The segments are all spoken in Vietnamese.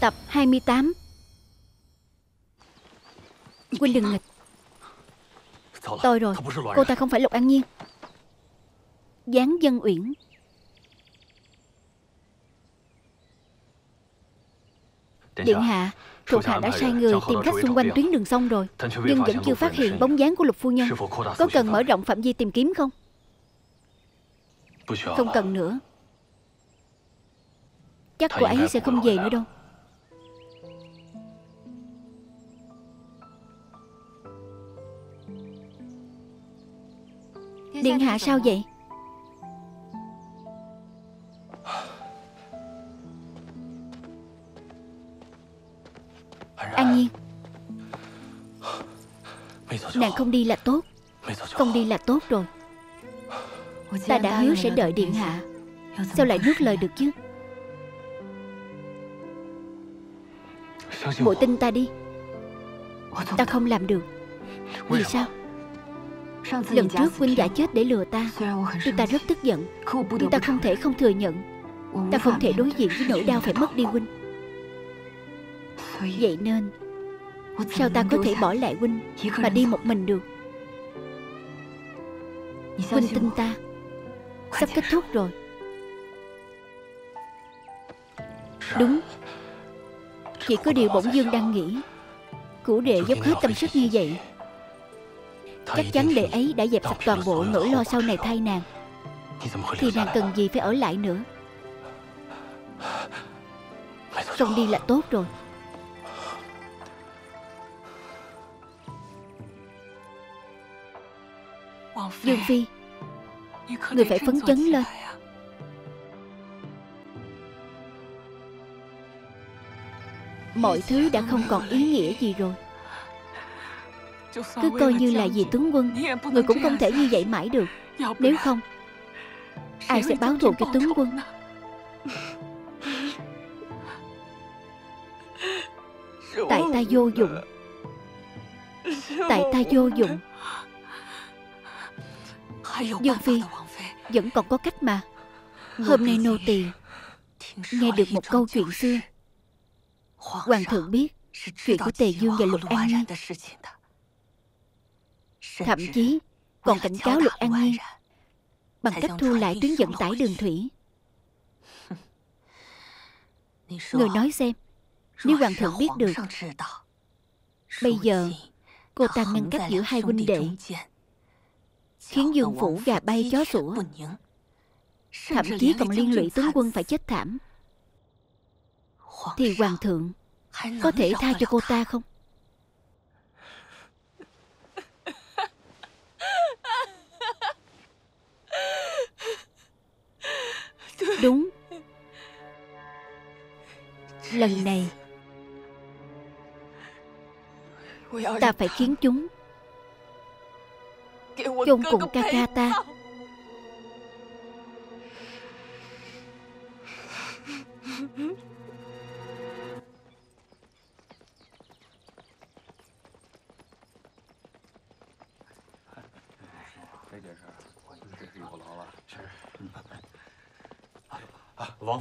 Tập 28 Quynh đừng nghịch. Tôi rồi. Cô ta không phải Lục An Nhiên. Giáng dân uyển. Điện hạ, Thuộc hạ đã sai người tìm khắp xung quanh tuyến đường sông rồi, Nhưng vẫn chưa phát hiện bóng dáng của Lục Phu Nhân. Có cần mở rộng phạm vi tìm kiếm không? Không cần nữa. Chắc cô ấy sẽ không về nữa đâu. Điện hạ sao vậy? An Nhiên Nàng không đi là tốt. Không đi là tốt rồi. Ta đã hứa sẽ đợi điện hạ. Sao lại nuốt lời được chứ? Bộ tin ta đi. Ta không làm được. Vì sao Lần trước huynh giả chết để lừa ta Tuy ta rất tức giận. Nhưng ta không thể không thừa nhận. Ta không thể đối diện với nỗi đau phải mất đi huynh. Vậy? Nên Sao ta có thể bỏ lại huynh Mà đi một mình được? Huynh tin ta. Sắp kết thúc rồi. Đúng. Chỉ có điều bổn dương đang nghĩ. Cửu đệ dốc hết tâm sức như vậy Chắc chắn đệ ấy đã dẹp sạch toàn bộ nỗi lo sau này thay nàng. Thì nàng cần gì phải ở lại nữa? Không đi là tốt rồi. Dương Phi, Người phải phấn chấn lên. Mọi thứ đã không còn ý nghĩa gì rồi. Cứ coi như là vì tướng quân Người cũng không thể như vậy mãi được. Nếu không Ai sẽ báo thù cho tướng quân? Tại ta vô dụng. Tại ta vô dụng. Dương Phi Vẫn còn có cách mà. Hôm nay nô tỳ Nghe được một câu chuyện xưa. Hoàng thượng biết Chuyện của Tề Dương và Lục An Nhiên Thậm chí Còn cảnh cáo Lục An Nhiên Bằng cách thu lại tuyến vận tải đường thủy. Người nói xem Nếu Hoàng thượng biết được Bây giờ Cô ta ngăn cách giữa hai huynh đệ. khiến dương phủ gà bay chó sủa. thậm chí còn liên lụy tướng quân phải chết thảm. Thì hoàng thượng có thể tha cho cô ta không đúng. Lần này ta phải khiến chúng. Chôn cùng ca ca ta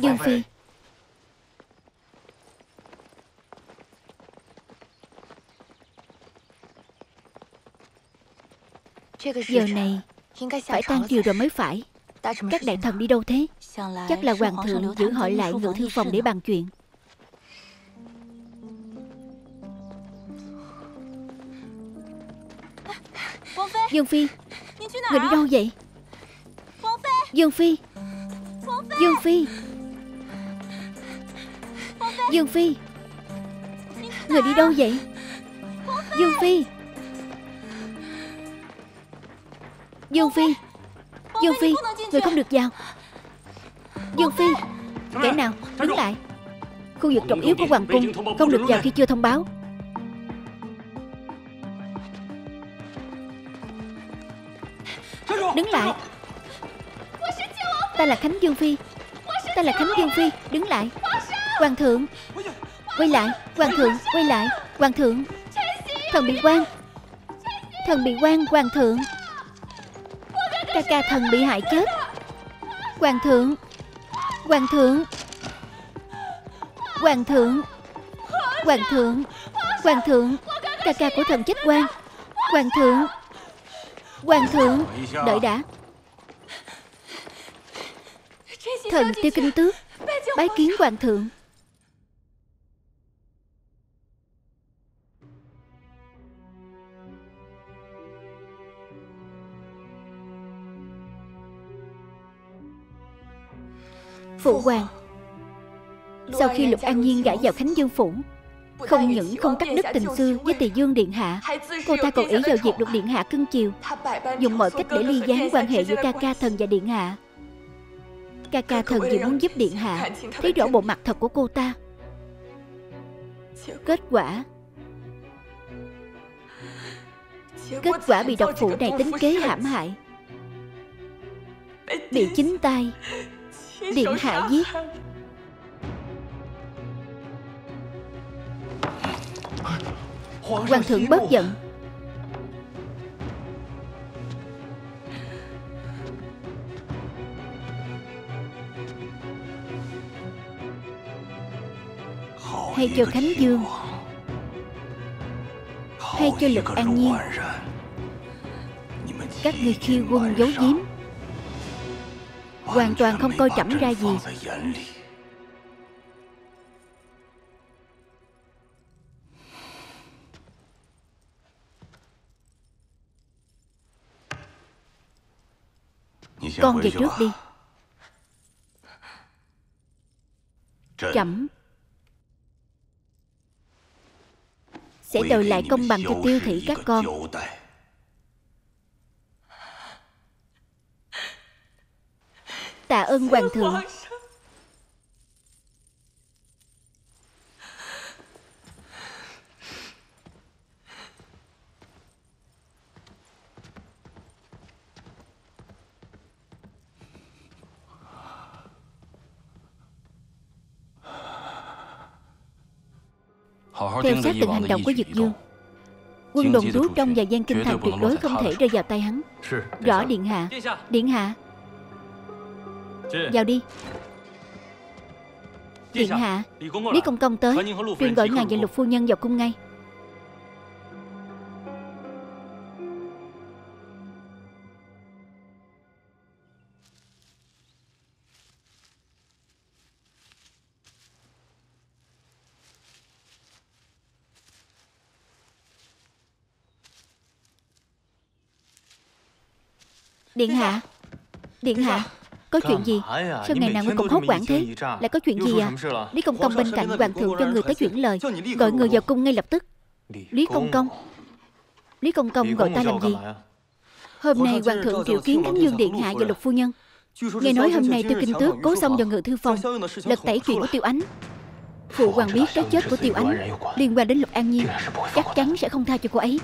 Dương Phi. Giờ này Phải tan triều rồi mới phải. Các đại thần đi đâu thế? Chắc là hoàng thượng giữ họ lại ngự thư phòng để bàn chuyện. Dương Phi Người đi đâu vậy? Dương Phi Dương Phi. Dương Phi. Người đi đâu vậy? Dương Phi. Dương Phi. Dương Phi, Người không được vào. Dương Phi, Kẻ nào? Đứng lại. Khu vực trọng yếu của Hoàng Cung Không được vào khi chưa thông báo. Đứng lại. Ta là Khánh Dương Phi. Ta là Khánh Dương Phi, Đứng lại. Hoàng thượng. Quay lại. Hoàng thượng, Quay lại. Hoàng thượng. Thần bị quan. Thần bị quan, Hoàng thượng. Ca ca thần bị hại chết. Hoàng thượng. Hoàng thượng. Hoàng thượng. Hoàng thượng. Hoàng thượng. Ca ca của thần chết quan. Hoàng thượng. Hoàng thượng. Đợi đã. Thần tiêu kinh tước Bái kiến hoàng thượng. Phụ hoàng Sau khi Lục An Nhiên gả vào Khánh Dương Phủ Không những không cắt đứt tình xưa với Tỳ Dương Điện Hạ Cô ta còn ý vào việc được Điện Hạ cưng chiều. Dùng mọi cách để ly gián quan hệ giữa ca ca thần và Điện Hạ Ca ca thần vì muốn giúp Điện Hạ Thấy rõ bộ mặt thật của cô ta. Kết quả. Kết quả bị độc phụ này tính kế hãm hại. Bị chính tay Điện hạ giết. Hoàng thượng bớt giận Hay cho Khánh Dương, Hay cho Lực An Nhiên. Các người khi quân giấu giếm, Hoàn toàn không coi trọng ra gì. Con về trước đi. Chậm. Sẽ đòi lại công bằng cho tiêu thị các con. Tạ ơn hoàng thượng. Theo sát từng hành động của Dực Dương. Quân đồn trú trong và gian kinh thành tuyệt đối không thể rơi vào tay hắn. Rõ Điện Hạ. Điện Hạ. Vào đi. Điện hạ. Lý Công Công tới. Truyền gọi ngài và Lục Phu Nhân vào cung ngay Điện hạ. Điện hạ có chuyện gì? Sao ngày nào ngươi cũng hốt quảng thế? Lại có chuyện gì à? Lý Công Công bên cạnh hoàng thượng cho người tới chuyển lời. Gọi người vào cung ngay lập tức. Lý Công Công. Lý Công Công gọi ta làm gì? Hôm nay hoàng thượng triệu kiến Khánh Dương Điện Hạ và Lục Phu Nhân. Nghe nói hôm nay tiêu kinh tước cố xong vào ngự thư phòng. Lật tẩy chuyện của tiêu ánh. Phụ hoàng biết cái chết của tiêu ánh Liên quan đến Lục An Nhiên. Chắc chắn sẽ không tha cho cô ấy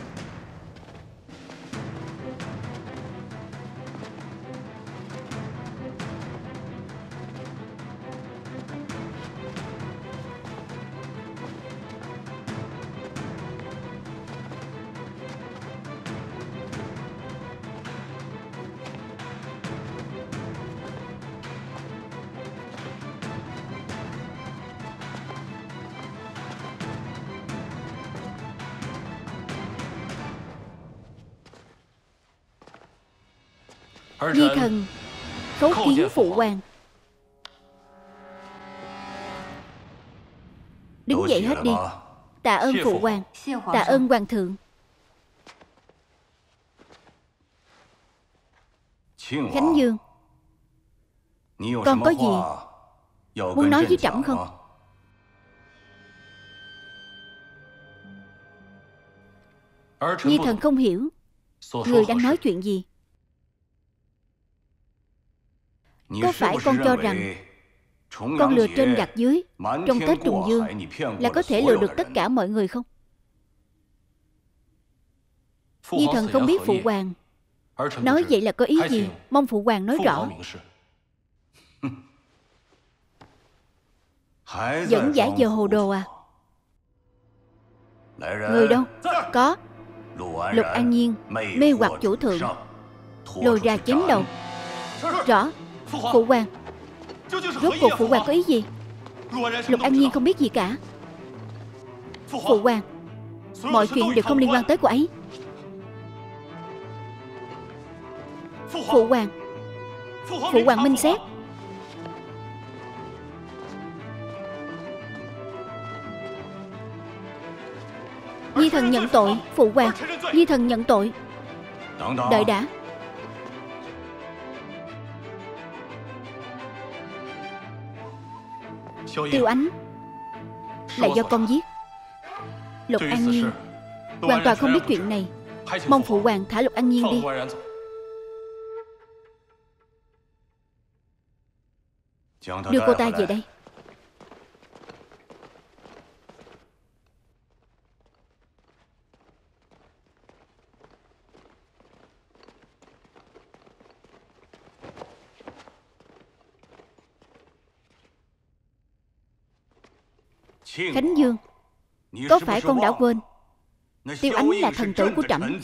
Nhi thần Khấu kiến phụ hoàng. Đứng dậy hết đi. Tạ ơn phụ hoàng. Tạ ơn hoàng thượng. Khánh Dương. Con có gì? Muốn nói với trẫm không? Nhi thần không hiểu. Người đang nói chuyện gì Có phải con cho rằng Con lừa trên gạt dưới Trong Tết Trùng Dương Là có thể lừa được tất cả mọi người không? Nhi thần không biết Phụ Hoàng Nói vậy là có ý gì? Mong Phụ Hoàng nói rõ. Vẫn giả giờ hồ đồ à? Người đâu? Có. Lục An Nhiên Mê hoặc chủ thượng. Lồi ra chém đầu. Rõ Phụ hoàng。Rốt cuộc phụ hoàng có ý gì? Lục An Nhiên không biết gì cả。Phụ hoàng Mọi chuyện đều không liên quan tới cô ấy。Phụ hoàng。Phụ hoàng minh xét。Nhi thần nhận tội Phụ hoàng。Nhi thần nhận tội。Đợi đã Tiêu Ánh. Là do con giết. Lục An Nhiên. Hoàn toàn không biết chuyện này. Mong phụ hoàng thả Lục An Nhiên đi. Đưa cô ta về đây Khánh Dương, Có phải con đã quên? Tiêu Ánh là thần tử của trẫm.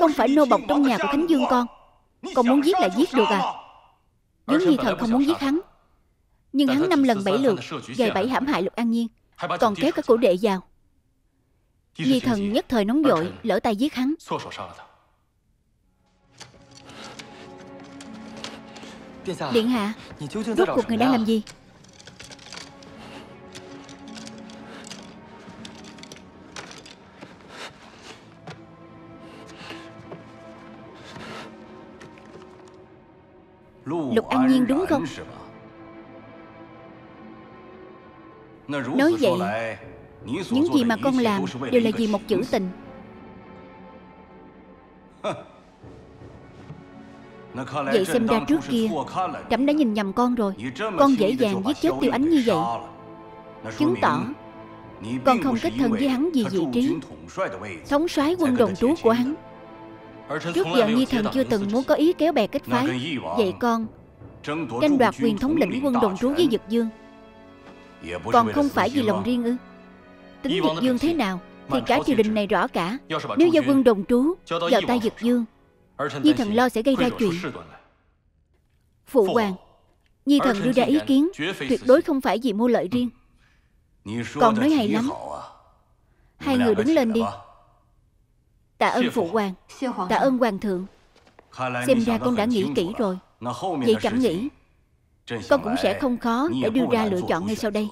Không phải nô bọc trong nhà của Khánh Dương con. Con muốn giết là giết được à? Giống Nhi thần không muốn giết hắn, Nhưng hắn năm lần bảy lượt Gài bẫy hãm hại Lục An Nhiên, Còn kéo cả cổ đệ vào. Nhi thần nhất thời nóng vội, Lỡ tay giết hắn. Điện hạ, Rốt cuộc người đang làm gì? An Nhiên đúng không? Nói vậy, Những gì mà con làm Đều là vì một chữ tình. Vậy xem ra trước kia, Trẫm đã nhìn nhầm con rồi. Con dễ dàng giết chết tiêu ánh như vậy. Chứng tỏ, Con không kết thân với hắn vì vị trí Thống soái quân đồng trú của hắn. Trước giờ Nhi Thần chưa từng muốn có ý kéo bè kết phái. Vậy con Tranh đoạt quyền thống lĩnh quân đồng trú với Dực Dương. Còn không phải vì lòng riêng ư? Tính Dực Dương thế nào? Thì cả triều đình này rõ cả. Nếu do quân đồng trú vào tay Dực Dương Nhi Thần lo sẽ gây ra chuyện. Phụ hoàng Nhi Thần đưa ra ý kiến Tuyệt đối không phải vì mua lợi riêng. Còn nói hay lắm. Hai người đứng lên đi. Tạ ơn phụ hoàng. Tạ ơn hoàng thượng. Xem ra con đã nghĩ kỹ rồi Vậy chẳng nghĩ Con cũng sẽ không khó để đưa ra lựa chọn ngay sau đây.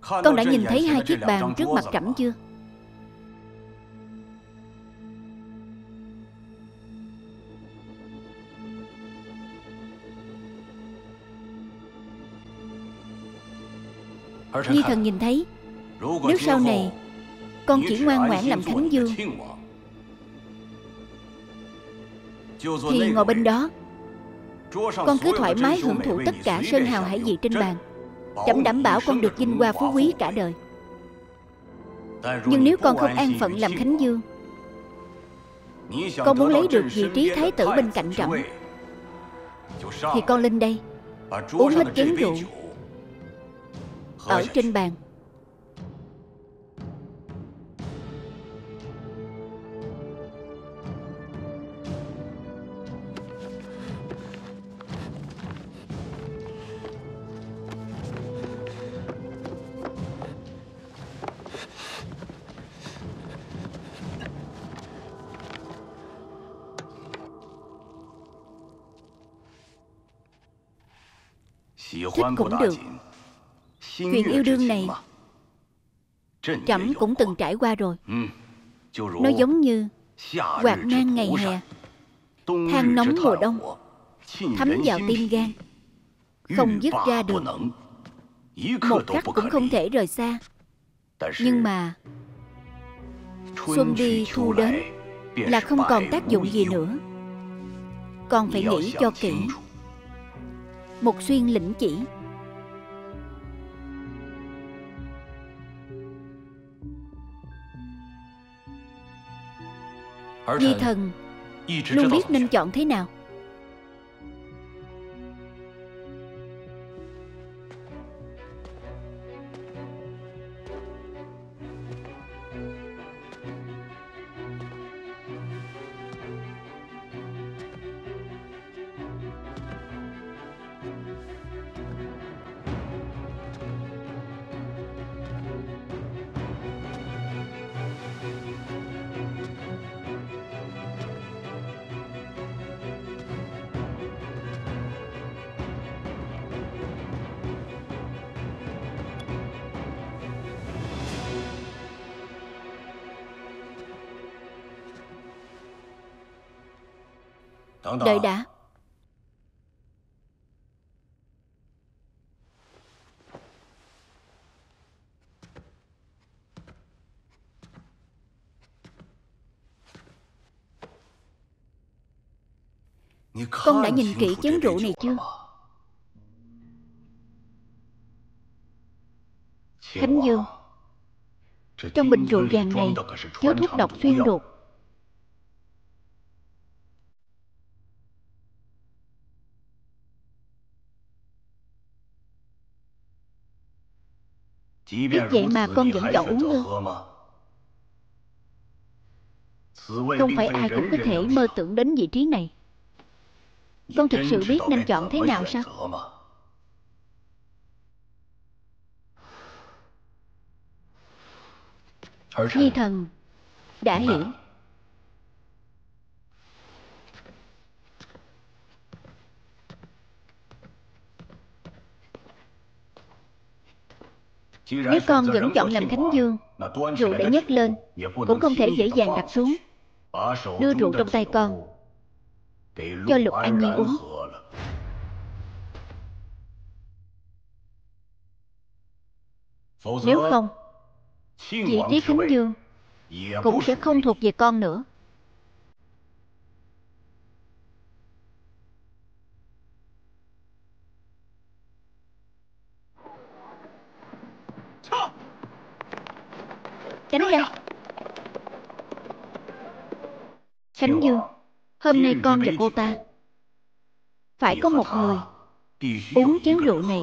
Con đã nhìn thấy hai chiếc bàn trước mặt trẫm chưa? Nhi thần nhìn thấy Nếu sau này con chỉ ngoan ngoãn làm Khánh Dương Thì ngồi bên đó. Con cứ thoải mái hưởng thụ tất cả sơn hào hải vị trên bàn Chậm đảm bảo con được vinh hoa phú quý cả đời. Nhưng nếu con không an phận làm Khánh Dương Con muốn lấy được vị trí thái tử bên cạnh trẫm Thì con lên đây Uống hết chén rượu Ở trên bàn Thích cũng được. Chuyện yêu đương này. Trẫm cũng từng trải qua rồi. Nó giống như Quạt ngang ngày hè. Than nóng mùa đông. Thấm vào tim gan. Không dứt ra được. Một khắc cũng không thể rời xa. Nhưng mà Xuân đi thu đến Là không còn tác dụng gì nữa. Con phải nghĩ cho kỹ một xuyên lĩnh chỉ. Nhi thần Luôn biết nên chọn thế nào Đợi đã. Con đã nhìn kỹ chén rượu này chưa? Khánh Dương. Trong bình rượu vàng này Chứa thuốc độc xuyên đột Biết vậy mà con vẫn chọn uống ư Không phải ai cũng có thể mơ tưởng đến vị trí này. Con thực sự biết nên chọn thế nào sao? Nhi thần Đã hiểu Nếu con vẫn chọn làm Khánh Dương Rượu đã nhấc lên Cũng không thể dễ dàng đặt xuống. Đưa rượu trong tay con. Cho Lục An Nhi uống. Nếu không Vị trí Khánh Dương Cũng sẽ không thuộc về con nữa Tránh ra Khánh Dương Hôm nay con và cô ta. Phải có một người Uống chén rượu này.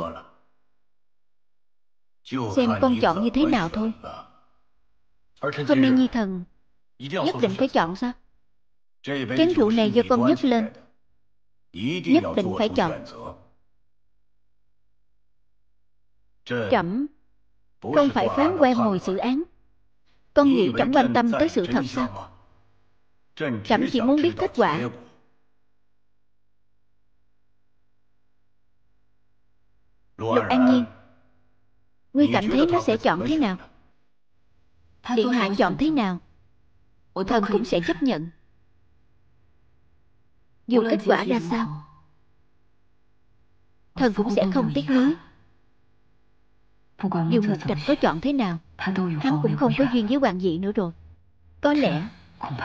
Xem con chọn như thế nào thôi. Hôm nay Nhi Thần Nhất định phải chọn sao? Chén rượu này do con nhấc lên. Nhất định phải chọn. Trẫm Không phải phán quan ngồi xử án Con nghĩ trẫm quan tâm tới sự thật sao? Trẫm chỉ muốn biết kết quả. Lục An Nhiên Ngươi cảm thấy nó sẽ chọn thế nào? Điện hạ chọn thế nào? Thần cũng sẽ chấp nhận. Dù kết quả ra sao? Thần cũng sẽ không tiếc nuối Dù Mục Trạch có chọn thế nào Hắn cũng không có duyên với hoàng dị nữa rồi. Có lẽ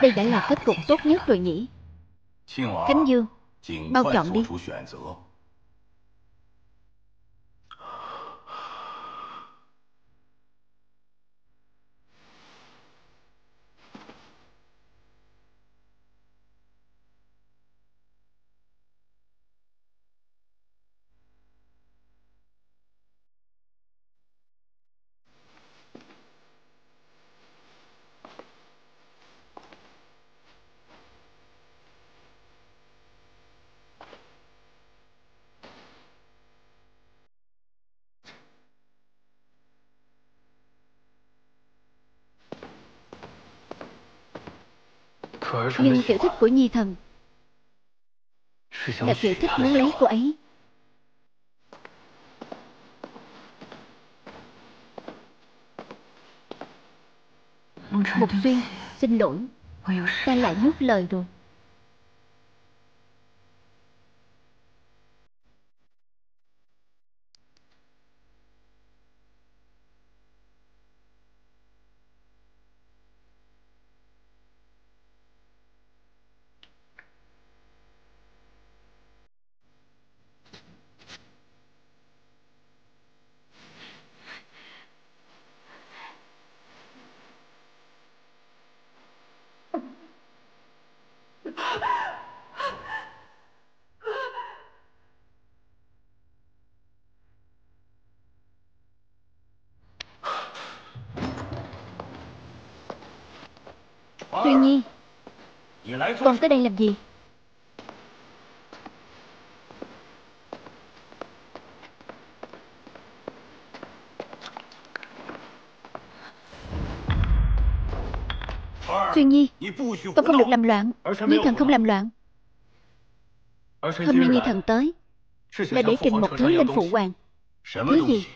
Đây đã là kết cục tốt nhất rồi nhỉ? Khánh Dương Mau chọn đi Nhưng tiểu thích của Nhi Thần Là tiểu thích muốn lấy cô ấy. Mục Xuyên Xin lỗi. Ta lại nuốt lời rồi Con tới đây làm gì? Xuyên Nhi, Con không được làm loạn. Nhi thần không làm loạn. Hôm nay Nhi thần tới Là để trình một thứ lên phụ hoàng. Thứ gì?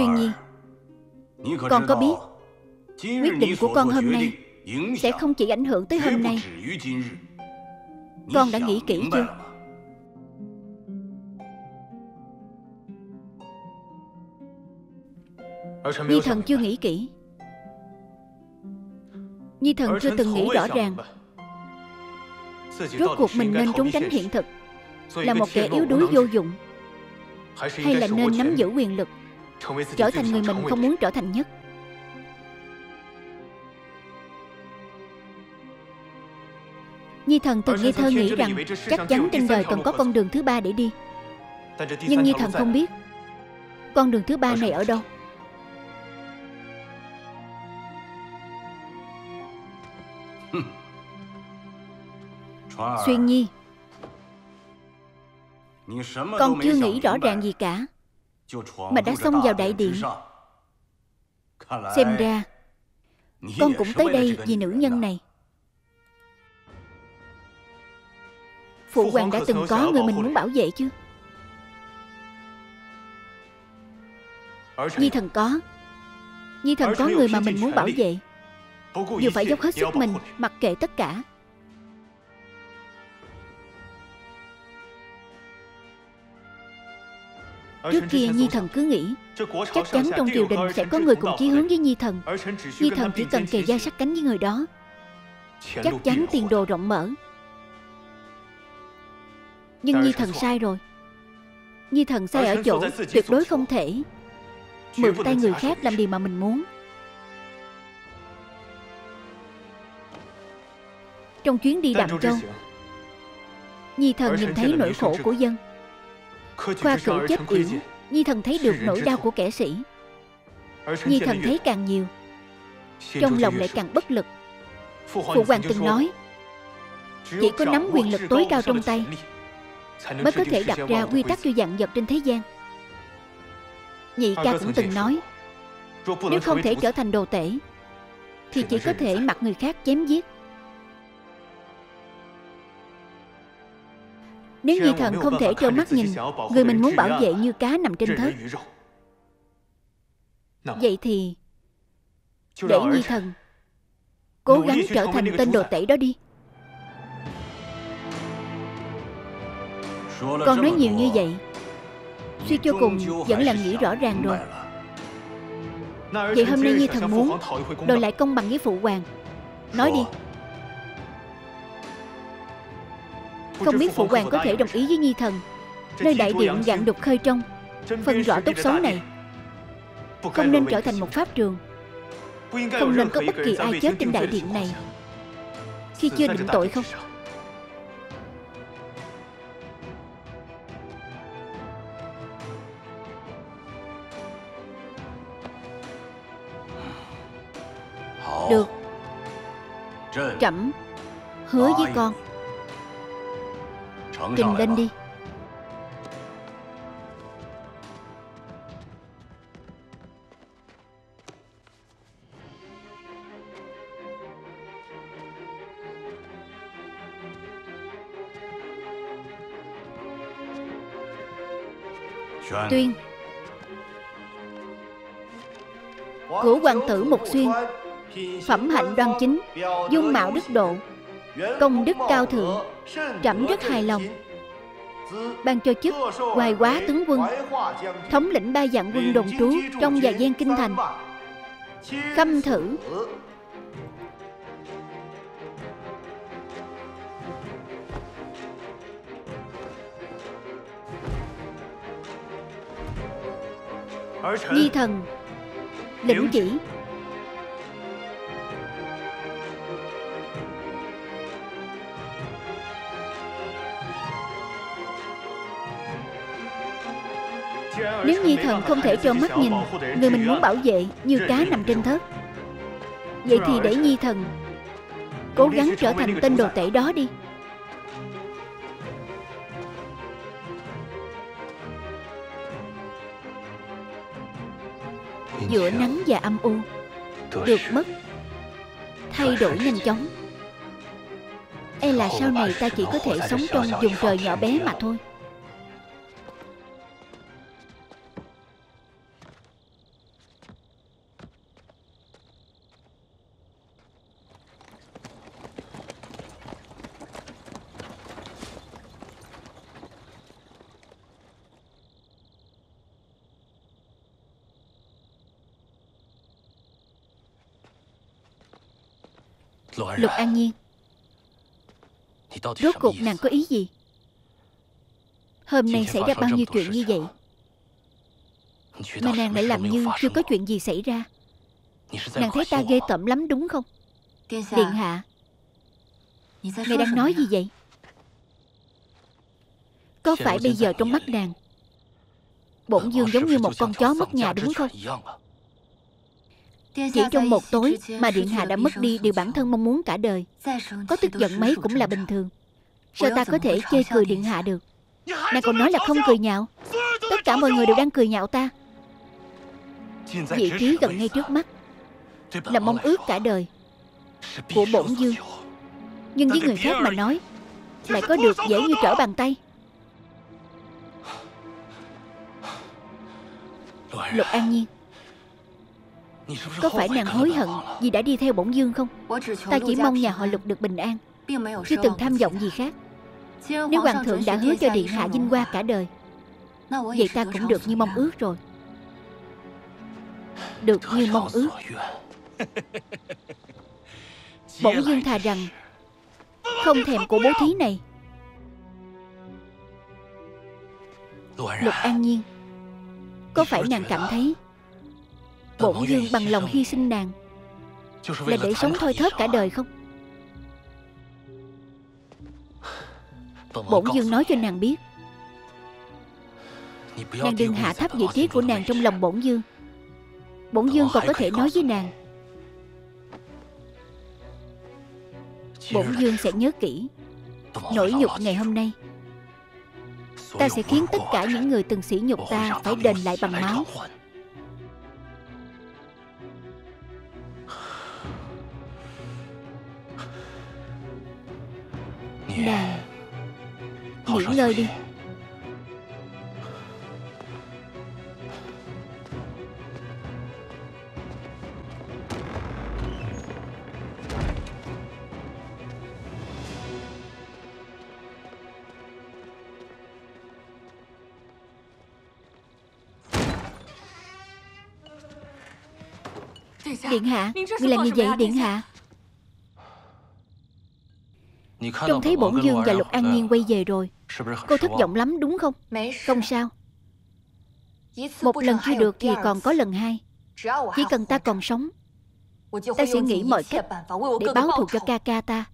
Xuyên Nhi Con có biết, Quyết định của con hôm nay Sẽ không chỉ ảnh hưởng tới hôm nay. Con đã nghĩ kỹ chưa? Nhi thần chưa nghĩ kỹ. Nhi thần chưa từng nghĩ rõ ràng. Rốt cuộc mình nên trốn tránh hiện thực Là một kẻ yếu đuối vô dụng, Hay là nên nắm giữ quyền lực? Trở thành người mình không muốn trở thành nhất. Nhi thần từng nghi thơ nghĩ rằng Chắc chắn trên đời cần có con đường thứ ba để đi. Nhưng Nhi thần không biết Con đường thứ ba này ở đâu. Xuyên Nhi Con chưa nghĩ rõ ràng gì cả Mà đã xông vào đại điện。Xem ra Con cũng tới đây vì nữ nhân này。Phụ hoàng đã từng có người mình muốn bảo vệ chứ? Nhi thần có. Nhi thần có người mà mình muốn bảo vệ。Dù phải dốc hết sức mình Mặc kệ tất cả Trước kia Nhi thần cứ nghĩ Chắc chắn trong triều đình sẽ có người cùng chí hướng với Nhi thần. Nhi thần chỉ cần kề da sát cánh với người đó. Chắc chắn tiền đồ rộng mở. Nhưng Nhi thần sai rồi. Nhi thần sai ở chỗ Tuyệt đối không thể. Mượn tay người khác làm điều mà mình muốn. Trong chuyến đi Đạm Châu Nhi thần nhìn thấy nỗi khổ của dân Khoa cử chết yểu Nhi thần thấy được nỗi đau của kẻ sĩ. Nhi thần thấy càng nhiều. Trong lòng lại càng bất lực. Phụ hoàng từng nói Chỉ có nắm quyền lực tối cao trong tay Mới có thể đặt ra quy tắc cho dạng vật trên thế gian. Nhị ca cũng từng nói Nếu không thể trở thành đồ tể Thì chỉ có thể mặc người khác chém giết Nếu Nhi thần không thể trơ mắt nhìn Người mình muốn bảo vệ như cá nằm trên thớt. Vậy thì Để Nhi thần Cố gắng trở thành tên đồ tể đó đi. Con nói nhiều như vậy Suy cho cùng vẫn là nghĩ rõ ràng rồi. Vậy hôm nay Nhi thần muốn Đòi lại công bằng với phụ hoàng. Nói đi Không biết phụ hoàng có thể đồng ý với Nhi thần Nơi đại điện dạng đục khơi trong Phân rõ tốt xấu này. Không nên trở thành một pháp trường. Không nên có bất kỳ ai chết trên đại điện này. Khi chưa định tội không? Được. Trẫm Hứa với con Trình lên đi. Tuyên. Cửu hoàng tử Mục Xuyên Phẩm hạnh đoan chính Dung mạo đức độ Công đức cao thượng Trẫm rất hài lòng. Ban cho chức, Hoài quá tướng quân, Thống lĩnh ba vạn quân đồn trú Trong và gian kinh thành. Khâm thử. Nhi thần, Lĩnh chỉ. Không thể cho mắt nhìn Người mình muốn bảo vệ như cá nằm trên thớt. Vậy thì để Nhi thần Cố gắng trở thành tên đồ tể đó đi. Giữa nắng và âm u Được mất. Thay đổi nhanh chóng. E là sau này ta chỉ có thể sống trong vùng trời nhỏ bé mà thôi Lục An Nhiên. Rốt cuộc nàng có ý gì? Hôm nay xảy ra bao nhiêu chuyện như vậy? Mà nàng lại làm như chưa có chuyện gì xảy ra. Nàng thấy ta ghê tởm lắm đúng không? Điện hạ Ngài đang nói gì vậy? Có phải bây giờ trong mắt nàng Bổn dương giống như một con chó mất nhà đúng không Chỉ trong một tối Mà Điện Hạ đã mất đi điều bản thân mong muốn cả đời. Có tức giận mấy cũng là bình thường. Sao ta có thể chơi cười Điện Hạ được? Nàng còn nói là không cười nhạo. Tất cả mọi người đều đang cười nhạo ta. Vị trí gần ngay trước mắt Là mong ước cả đời Của bổn dương Nhưng với người khác mà nói Lại có được dễ như trở bàn tay. Lục An Nhiên Có phải nàng hối hận Vì đã đi theo bổn dương không? Ta chỉ mong nhà họ Lục được bình an Chưa từng tham vọng gì khác. Nếu hoàng thượng đã hứa cho điện hạ vinh hoa cả đời Vậy ta cũng được như mong ước rồi. Được như mong ước. Bỗng dương thà rằng Không thèm của bố thí này. Lục An Nhiên có phải nàng cảm thấy Bổn dương bằng lòng hy sinh nàng. Là để sống thôi thớp cả đời không? Bổn dương nói cho nàng biết. Nàng đừng hạ thấp vị trí của nàng trong lòng bổn dương Bổn dương còn có thể nói với nàng. Bổn dương sẽ nhớ kỹ Nỗi nhục ngày hôm nay. Ta sẽ khiến tất cả những người từng sỉ nhục ta Phải đền lại bằng máu Nàng Nghỉ ngơi đi. Điện hạ Người làm gì vậy Điện hạ Trông thấy bổn dương và Lục An Nhiên quay về rồi. Cô thất vọng lắm đúng không? Không sao. Một lần chưa được thì còn có lần hai. Chỉ cần ta còn sống Ta sẽ nghĩ mọi cách Để báo thù cho ca ca ta.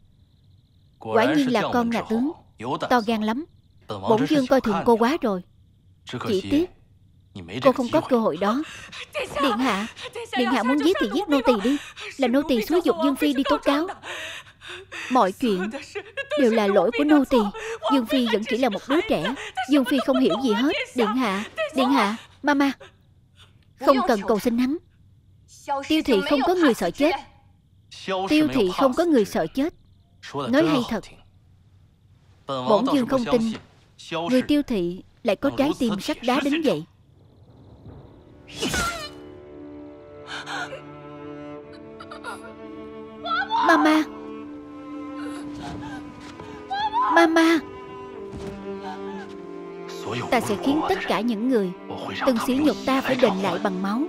Quả nhiên là con nhà tướng. To gan lắm. Bổn dương coi thường cô quá rồi. Chỉ tiếc Cô không có cơ hội đó. Điện hạ Điện hạ muốn giết thì giết nô tỳ đi. Là nô tỳ xúi dục Dương Phi đi tố cáo Mọi chuyện Đều là lỗi của nô tỳ Dương Phi vẫn chỉ là một đứa trẻ Dương Phi không hiểu gì hết Điện hạ Điện hạ Mama Không cần cầu xin hắn Tiêu thị không có người sợ chết Tiêu thị không có người sợ chết Nói hay thật Bổn dương không tin Người tiêu thị lại có trái tim sắt đá đến vậy Mama Mama Ta sẽ khiến tất cả những người Từng sỉ nhục ta phải đền lại bằng máu.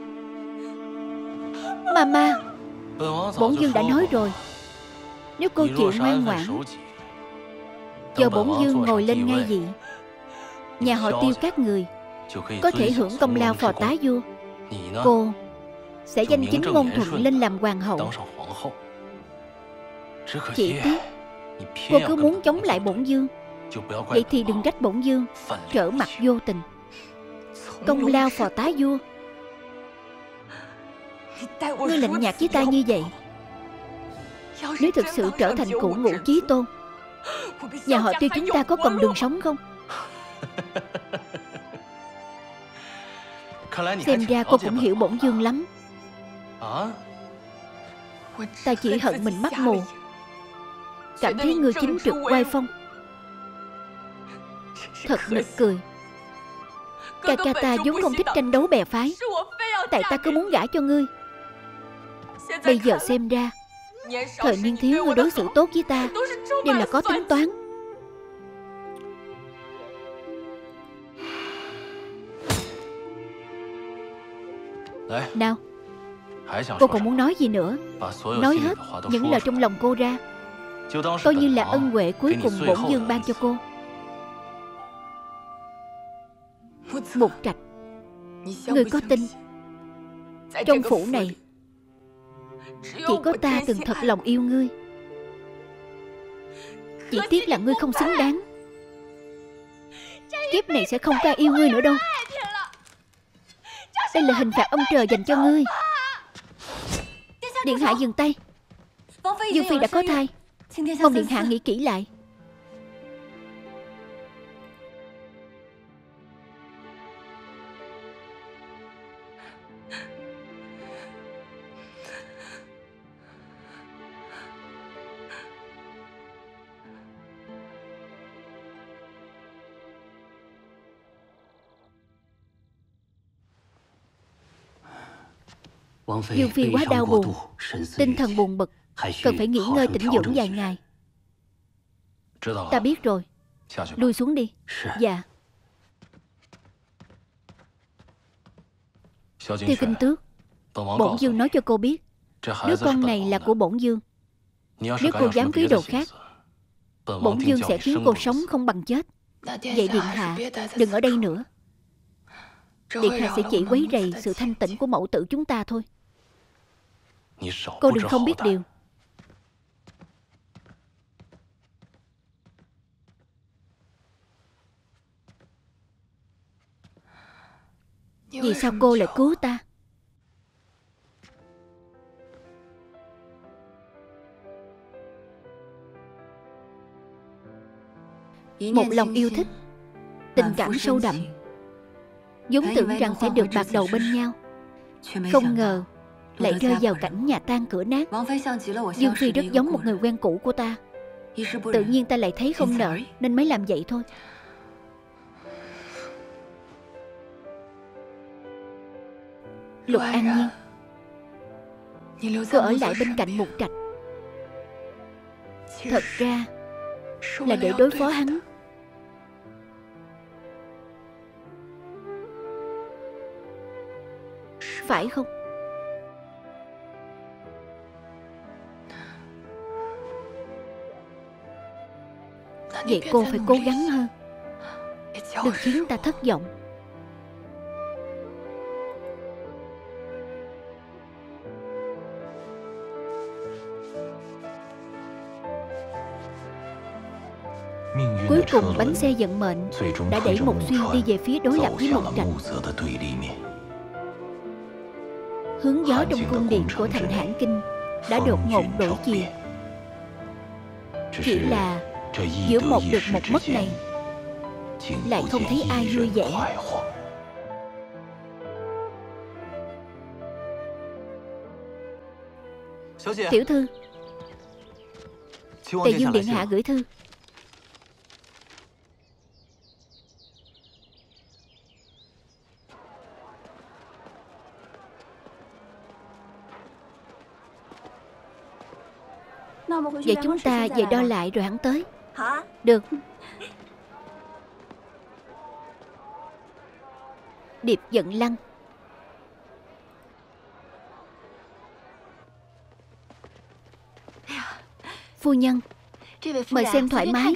Mama Bổn dương đã nói rồi. Nếu cô chịu ngoan ngoãn Chờ bổn dương ngồi lên ngay vị Nhà họ tiêu các người Có thể hưởng công lao phò tá vua. Cô Sẽ danh chính ngôn thuận lên làm hoàng hậu. Chỉ tiếc Cô cứ muốn chống lại bổn dương. Vậy thì đừng trách bổn dương. Trở mặt vô tình. Công lao phò tá vua. Ngươi lạnh nhạt với ta như vậy. Nếu thực sự trở thành cụ ngụ chí tôn Nhà họ tiêu chúng ta có còn đường sống không? Xem ra cô cũng hiểu bổn dương lắm. Ta chỉ hận mình mắt mù Cảm thấy người chính trực oai phong. Thật nực cười. Ca ca ta vốn không thích tranh đấu bè phái. Tại ta cứ muốn gả cho ngươi. Bây giờ xem ra Thời niên thiếu ngươi đối xử tốt với ta Đều là có tính toán. Nào Cô còn muốn nói gì nữa? Nói hết những lời trong lòng cô ra Coi như là ân huệ cuối cùng bổn dương ban cho cô. Một trạch. Người có tin. Trong phủ này Chỉ có ta từng thật lòng yêu ngươi. Chỉ tiếc là ngươi không xứng đáng. Kiếp này sẽ không có yêu ngươi nữa đâu. Đây là hình phạt ông trời dành cho ngươi. Điện hạ dừng tay. Dương Phi đã có thai Mong Điện hạ nghĩ kỹ lại. Dương Phi quá đau buồn Tinh thần buồn bực Cần phải nghỉ ngơi tĩnh dưỡng vài ngày. Ta biết rồi. Lui xuống đi. Dạ. Tiêu Kinh Tước Bổn Dương nói cho cô biết. Đứa con này là của bổn Dương. Nếu cô dám cưới đồ khác Bổn Dương sẽ khiến cô sống không bằng chết. Vậy Điện Hạ Đừng ở đây nữa. Điện Hạ sẽ chỉ quấy rầy sự thanh tịnh của mẫu tử chúng ta thôi. Cô đừng không biết điều Vì sao cô lại cứu ta? Một lòng yêu thích Tình cảm sâu đậm. vốn tưởng rằng sẽ được bạc đầu bên nhau. Không ngờ lại rơi vào cảnh nhà tan cửa nát. Dương Phi rất giống một người quen cũ của ta Tự nhiên ta lại thấy không nợ Nên mới làm vậy thôi Lục An Nhiên. Cô ở lại bên cạnh một trạch. Thật ra Là để đối phó hắn. Phải không? Vậy cô phải cố gắng hơn. Đừng khiến ta thất vọng cùng bánh xe vận mệnh Đã đẩy một xuyên đi về phía đối lập với một trạch Hướng gió trong cung điện của thành hãn kinh Đã đột ngột đổi chiều Chỉ là Giữa một được một mất này Lại không thấy ai vui vẻ. Tiểu thư Tề Dương Điện Hạ gửi thư Vậy chúng ta về đo lại rồi hắn tới Được. Điệp giận lăng. Phu nhân Mời xem thoải mái.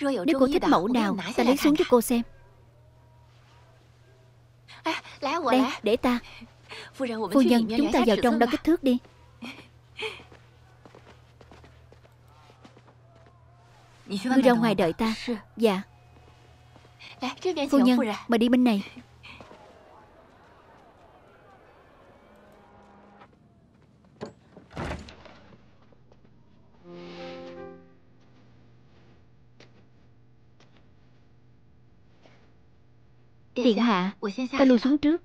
Nếu cô thích mẫu nào Ta lấy xuống cho cô xem đây, để ta. Phu nhân, chúng ta vào trong đo kích thước đi. Ngươi ra ngoài đợi ta. Dạ. Phu nhân, mời đi bên này. Điện hạ Ta lui xuống trước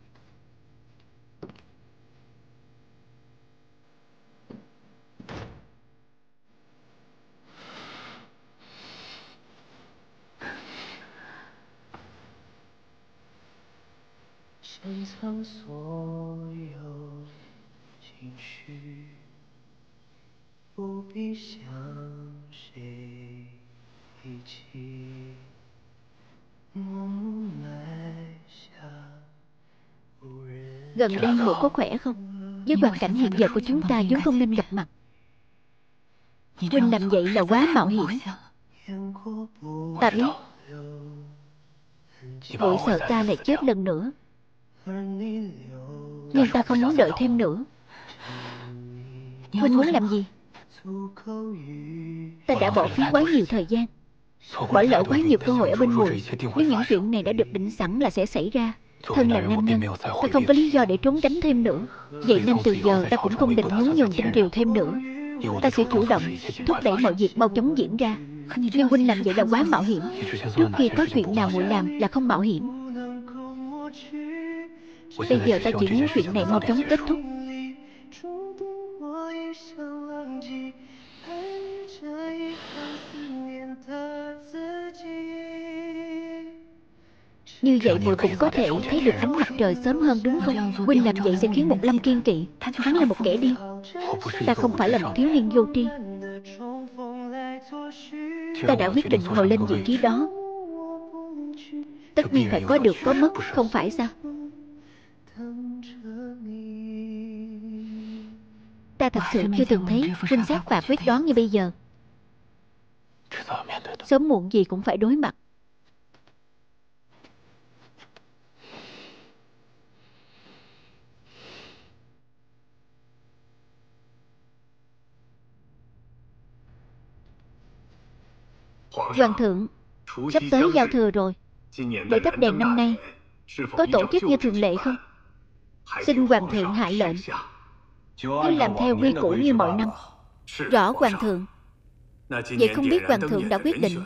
深藏所有情绪，不必向谁提起。Gần đây mụ có khỏe không? Với hoàn cảnh hiện giờ của chúng ta vốn không nên gặp mặt. Huynh làm vậy là quá mạo hiểm. Ta biết. Bộ sợ ta lại chết lần nữa. Nhưng ta không muốn đợi thêm nữa. Huynh muốn làm gì? Ta đã bỏ phí quá nhiều thời gian, Bỏ lỡ quá nhiều cơ hội ở bên mùi. Nếu những chuyện này đã được định sẵn là sẽ xảy ra, Thân là nam nhân, Ta không có lý do để trốn tránh thêm nữa. Vậy nên từ giờ ta cũng không định nhún nhường tinh triều thêm nữa. Ta sẽ chủ động Thúc đẩy mọi việc mau chóng diễn ra. Nhưng huynh làm vậy là quá mạo hiểm. Trước khi có chuyện nào muội làm là không mạo hiểm. Bây giờ ta chỉ muốn chuyện này mau chóng kết thúc. Như vậy muội cũng có thể thấy được ánh mặt trời sớm hơn đúng không? Huynh làm vậy sẽ khiến một lâm kiên kỵ Hắn là một kẻ điên. Ta không phải là một thiếu niên vô tri. Ta đã quyết định ngồi lên vị trí đó. Tất nhiên phải có được có mất Không phải sao thật sự chưa từng thấy Huynh sát phạt quyết đoán như bây giờ. Sớm muộn gì cũng phải đối mặt. Hoàng thượng Sắp tới giao thừa rồi. Lễ thắp đèn năm nay. Có tổ chức như thường lệ không? Xin Hoàng thượng hạ lệnh Cứ làm theo quy củ như mọi năm. Rõ Hoàng thượng. Vậy không biết Hoàng thượng đã quyết định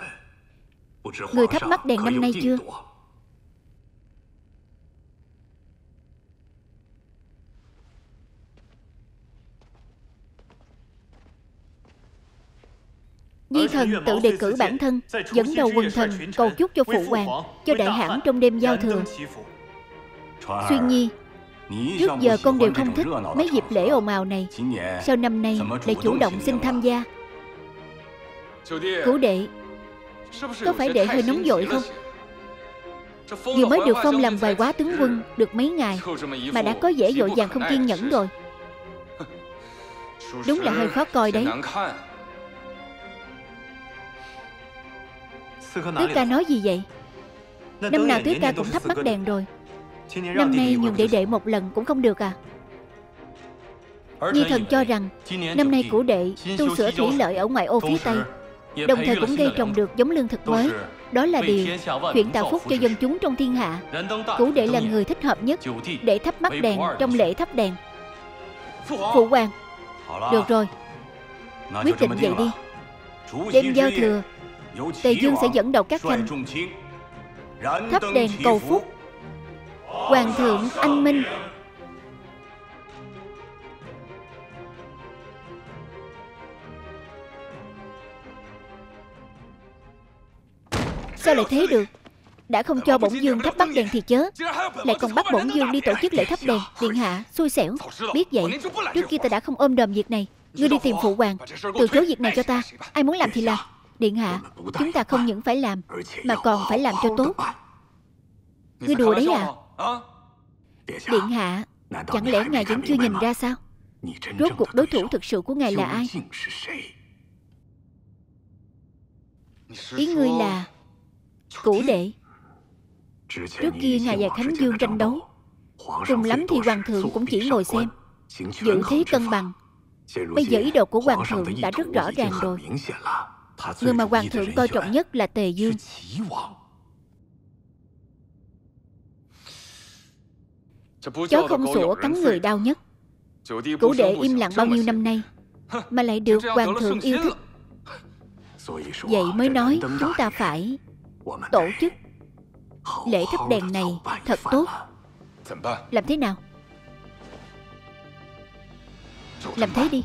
Người thắp mắt đèn năm nay chưa? Di thần tự đề cử bản thân Dẫn đầu quần thần cầu chúc cho phụ hoàng Cho đại hãn trong đêm giao thừa. Xuyên Nhi Trước giờ con đều không thích mấy dịp lễ ồn ào này. Sao năm nay lại chủ động xin tham gia? Cửu đệ Có phải đệ hơi nóng vội không? Vừa mới được phong làm vài quá tướng quân Được mấy ngày Mà đã có vẻ dội vàng không kiên nhẫn rồi. Đúng là hơi khó coi đấy. Tứ ca nói gì vậy? Năm nào tứ ca cũng thắp mắt đèn rồi Năm nay nhường đệ đệ một lần cũng không được à? Nhi thần cho rằng Năm nay củ đệ tu sửa thủy lợi ở ngoại ô phía Tây. Đồng thời cũng gây trồng được giống lương thực mới. Đó là điều chuyện tạo phúc cho dân chúng trong thiên hạ. Củ đệ là người thích hợp nhất Để thắp mắt đèn trong lễ thắp đèn. Phụ hoàng. Được rồi. Quyết định vậy đi Đêm giao thừa. Tề Dương sẽ dẫn đầu các khanh Thắp đèn cầu phúc Hoàng thượng anh minh. Sao lại thế được? Đã không cho bổn dương thắp bắt đèn thì chớ. Lại còn bắt bổn dương đi tổ chức lễ thắp đèn Điện hạ, xui xẻo. Biết vậy, trước kia ta đã không ôm đờm việc này. Ngươi đi tìm phụ hoàng Từ chối việc này cho ta. Ai muốn làm thì làm. Điện hạ Chúng ta không những phải làm Mà còn phải làm cho tốt. Ngươi đùa đấy à? Điện hạ Chẳng lẽ ngài vẫn chưa nhìn ra sao? Rốt cuộc đối thủ thực sự của ngài là ai? Ý ngươi là Cũ đệ. Trước kia ngài và Khánh Dương tranh đấu. Cùng lắm thì hoàng thượng cũng chỉ ngồi xem. Giữ thế cân bằng. Bây giờ ý đồ của hoàng thượng đã rất rõ ràng rồi. Người mà hoàng thượng coi trọng nhất là Tề Dương Chó không sủa cắn người đau nhất. Cửu đệ im lặng bao nhiêu năm nay Mà lại được hoàng thượng yêu thích. Vậy mới nói chúng ta phải Tổ chức Lễ thắp đèn này thật tốt. Làm thế nào? Làm thế đi